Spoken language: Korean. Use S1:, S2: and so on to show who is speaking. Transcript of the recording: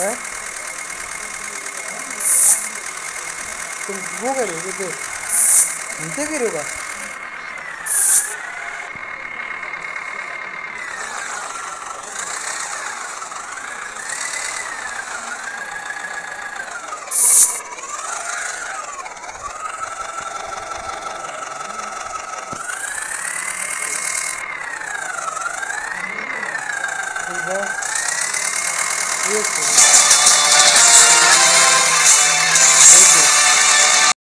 S1: 예? 좀 무거워요, 이게. 인테그려가. 이거. Dios.